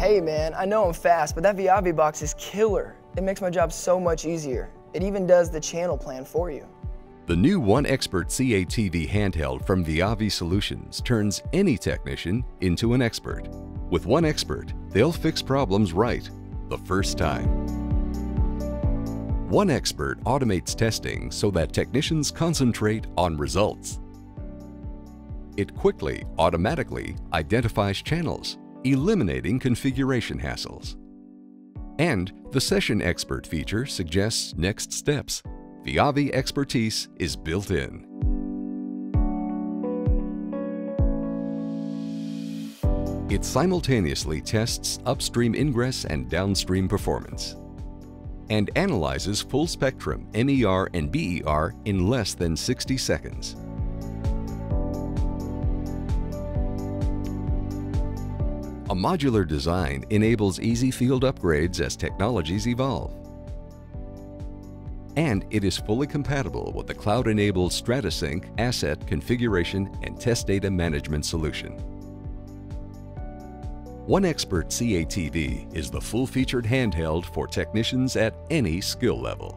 Hey man, I know I'm fast, but that Viavi box is killer. It makes my job so much easier. It even does the channel plan for you. The new One Expert CATV handheld from Viavi Solutions turns any technician into an expert. With One Expert, they'll fix problems right the first time. One Expert automates testing so that technicians concentrate on results. It quickly, automatically identifies channels, eliminating configuration hassles. And the Session Expert feature suggests next steps. Viavi expertise is built in. It simultaneously tests upstream ingress and downstream performance and analyzes full spectrum MER and BER in less than 60 seconds. A modular design enables easy field upgrades as technologies evolve. And it is fully compatible with the cloud-enabled StrataSync asset configuration and test data management solution. One Expert CATV is the full-featured handheld for technicians at any skill level.